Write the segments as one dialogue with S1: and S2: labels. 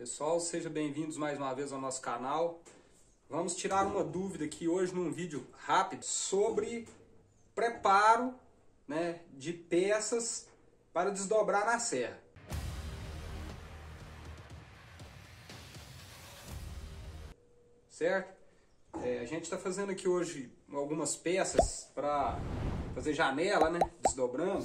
S1: Pessoal, sejam bem-vindos mais uma vez ao nosso canal. Vamos tirar uma dúvida aqui hoje num vídeo rápido sobre preparo né, de peças para desdobrar na serra. Certo? É, a gente está fazendo aqui hoje algumas peças para fazer janela, né? Desdobrando.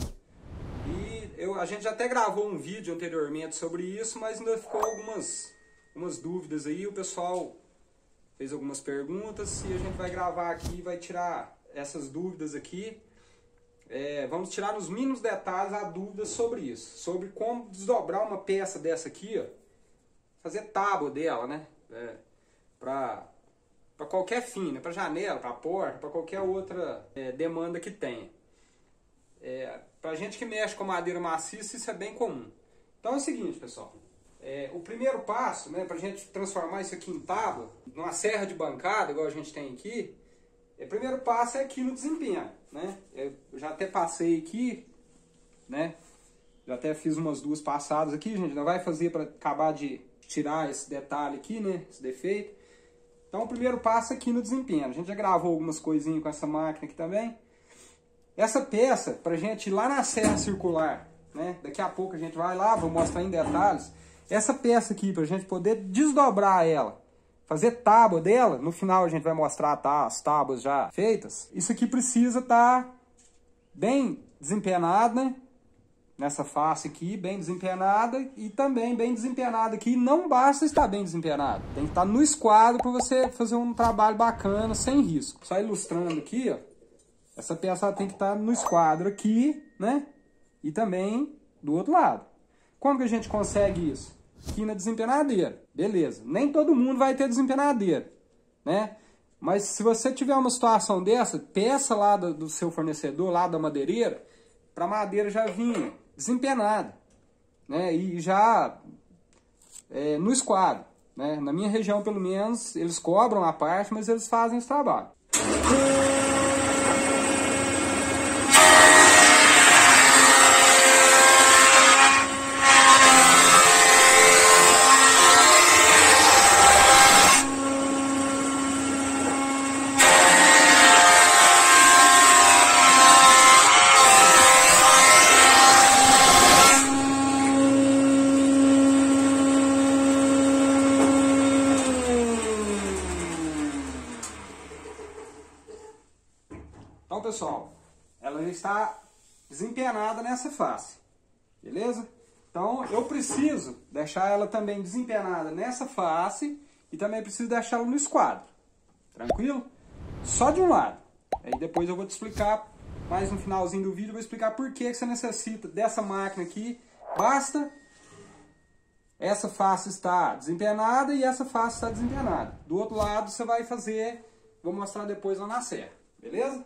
S1: Eu, a gente já até gravou um vídeo anteriormente sobre isso, mas ainda ficou algumas, algumas dúvidas aí. O pessoal fez algumas perguntas e a gente vai gravar aqui e vai tirar essas dúvidas aqui. É, vamos tirar nos mínimos detalhes a dúvida sobre isso. Sobre como desdobrar uma peça dessa aqui, ó, fazer tábua dela, né? É, para qualquer fim, né? para janela, para porta, para qualquer outra é, demanda que tenha. É, para gente que mexe com madeira maciça, isso é bem comum. Então é o seguinte, pessoal. É, o primeiro passo, né, para a gente transformar isso aqui em tábua, numa serra de bancada, igual a gente tem aqui, é, o primeiro passo é aqui no desempenho. Né? Eu já até passei aqui, né? já até fiz umas duas passadas aqui, gente ainda vai fazer para acabar de tirar esse detalhe aqui, né, esse defeito. Então o primeiro passo é aqui no desempenho. A gente já gravou algumas coisinhas com essa máquina aqui também. Essa peça, pra gente ir lá na serra circular, né? Daqui a pouco a gente vai lá, vou mostrar em detalhes. Essa peça aqui, pra gente poder desdobrar ela, fazer tábua dela, no final a gente vai mostrar tá, as tábuas já feitas. Isso aqui precisa estar tá bem desempenado, né? nessa face aqui, bem desempenada e também bem desempenada aqui. Não basta estar bem desempenado, tem que estar no esquadro para você fazer um trabalho bacana, sem risco. Só ilustrando aqui, ó, essa peça tem que estar no esquadro aqui, né? E também do outro lado. Como que a gente consegue isso? Aqui na desempenadeira, beleza. Nem todo mundo vai ter desempenadeira, né? Mas se você tiver uma situação dessa, peça lá do, do seu fornecedor, lá da madeireira, para madeira já vinha desempenada, né? E já é, no esquadro, né? Na minha região, pelo menos, eles cobram a parte, mas eles fazem esse trabalho. Então, pessoal, ela já está desempenada nessa face, beleza? Então, eu preciso deixar ela também desempenada nessa face e também preciso deixar ela no esquadro, tranquilo? Só de um lado. Aí depois eu vou te explicar, mais no finalzinho do vídeo, eu vou explicar por que você necessita dessa máquina aqui. Basta essa face estar desempenada e essa face está desempenada. Do outro lado você vai fazer, vou mostrar depois lá na serra, beleza?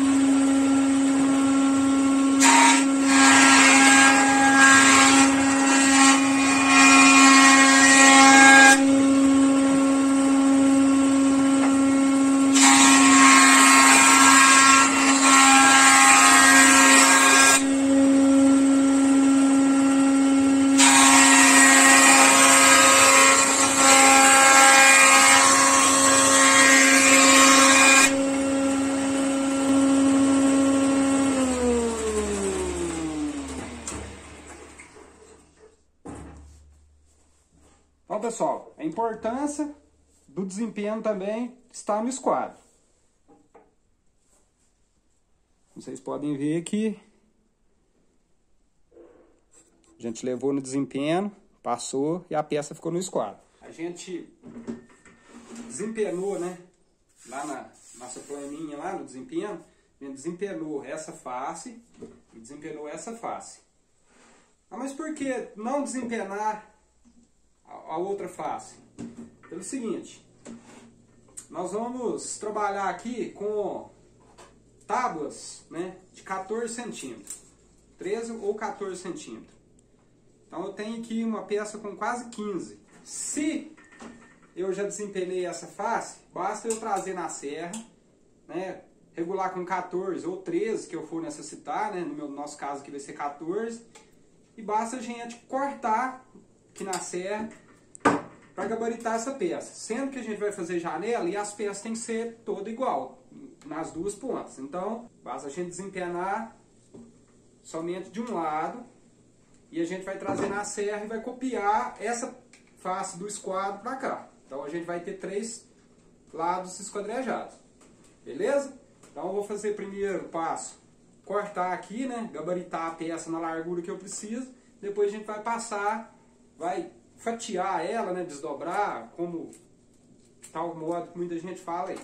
S1: Então, pessoal, a importância do desempenho também está no esquadro. Vocês podem ver que a gente levou no desempenho, passou e a peça ficou no esquadro. A gente desempenou, né? Lá na nossa planinha, lá no desempenho, a gente desempenou essa face e desempenou essa face. Ah, mas por que não desempenar a outra face? Pelo seguinte, nós vamos trabalhar aqui com tábuas né, de 14 centímetros, 13 ou 14 centímetros. Então eu tenho aqui uma peça com quase 15. Se eu já desempenhei essa face, basta eu trazer na serra, né, regular com 14 ou 13 que eu for necessitar, né? No meu, nosso caso aqui vai ser 14. E basta a gente cortar aqui na serra para gabaritar essa peça. Sendo que a gente vai fazer janela e as peças têm que ser toda igual, nas duas pontas. Então, basta a gente desempenar somente de um lado e a gente vai trazer na serra e vai copiar essa face do esquadro para cá. Então a gente vai ter três lados esquadrejados. Beleza? Então eu vou fazer primeiro passo, cortar aqui, né? Gabaritar a peça na largura que eu preciso. Depois a gente vai passar, vai fatiar ela, né? Desdobrar, como tal modo que muita gente fala aí.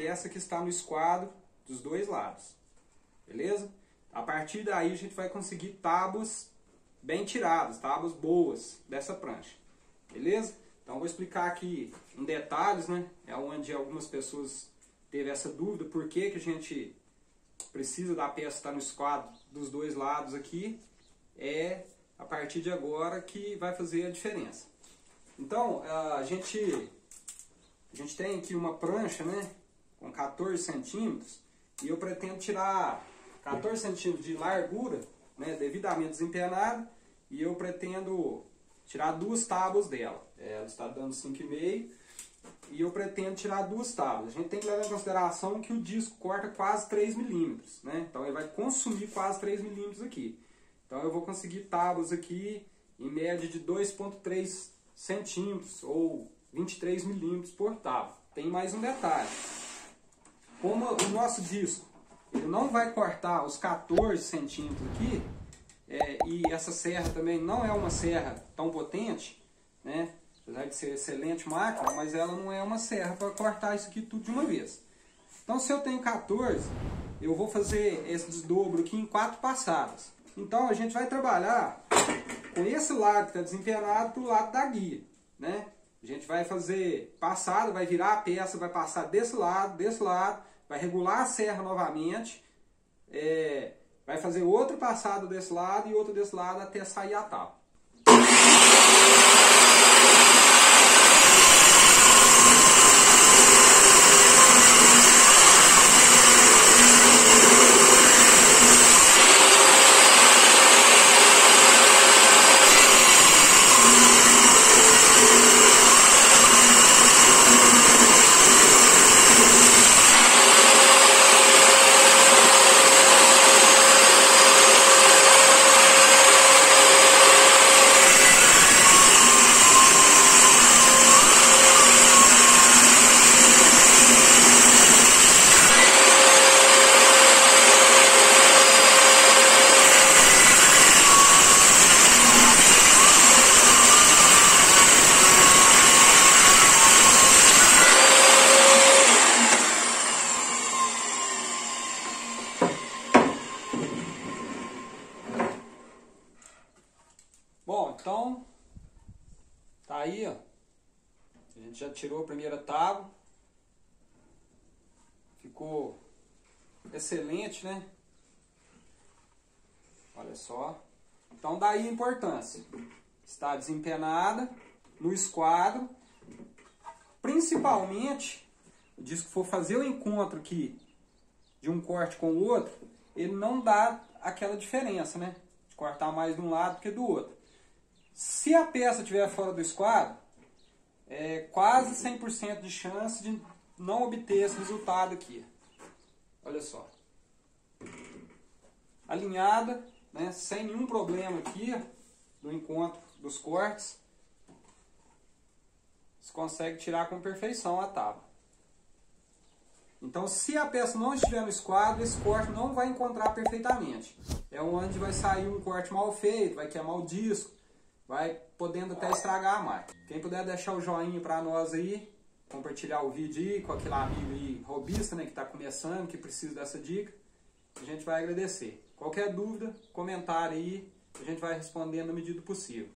S1: Peça que está no esquadro dos dois lados. Beleza? A partir daí a gente vai conseguir tábuas bem tiradas, tábuas boas dessa prancha. Beleza? Então vou explicar aqui em detalhes, né? É onde algumas pessoas teve essa dúvida, por que, que a gente precisa da peça estar no esquadro dos dois lados aqui. É a partir de agora que vai fazer a diferença. Então, a gente, a gente tem aqui uma prancha, né? Com 14 centímetros e eu pretendo tirar 14 centímetros de largura, né, devidamente desempenada, e eu pretendo tirar duas tábuas dela. É, ela está dando 5,5 e eu pretendo tirar duas tábuas. A gente tem que levar em consideração que o disco corta quase 3 milímetros, né? Então ele vai consumir quase 3 milímetros aqui. Então eu vou conseguir tábuas aqui em média de 2,3 centímetros ou 23 milímetros por tábua. Tem mais um detalhe. Como o nosso disco ele não vai cortar os 14 centímetros aqui, é, e essa serra também não é uma serra tão potente, né? apesar de ser excelente máquina, mas ela não é uma serra para cortar isso aqui tudo de uma vez. Então se eu tenho 14, eu vou fazer esse desdobro aqui em quatro passadas. Então a gente vai trabalhar com esse lado que está desempenado para o lado da guia. Né? A gente vai fazer passada, vai virar a peça, vai passar desse lado, desse lado, vai regular a serra novamente, é, vai fazer outro passado desse lado e outro desse lado até sair a tapa. Então, tá aí, ó. A gente já tirou a primeira tábua. Ficou excelente, né? Olha só. Então daí a importância. Está desempenada no esquadro. Principalmente, o disco for fazer o encontro aqui de um corte com o outro, ele não dá aquela diferença, né? De cortar mais de um lado que do outro. Se a peça estiver fora do esquadro, é quase 100% de chance de não obter esse resultado aqui. Olha só. Alinhada, né, sem nenhum problema aqui do encontro dos cortes. Você consegue tirar com perfeição a tábua. Então, se a peça não estiver no esquadro, esse corte não vai encontrar perfeitamente. É onde vai sair um corte mal feito, vai queimar o disco, vai podendo até estragar a máquina. Quem puder deixar o joinha para nós aí, compartilhar o vídeo aí com aquele amigo aí robista, né, que está começando, que precisa dessa dica. A gente vai agradecer. Qualquer dúvida, comentário aí, a gente vai responder na medida do possível.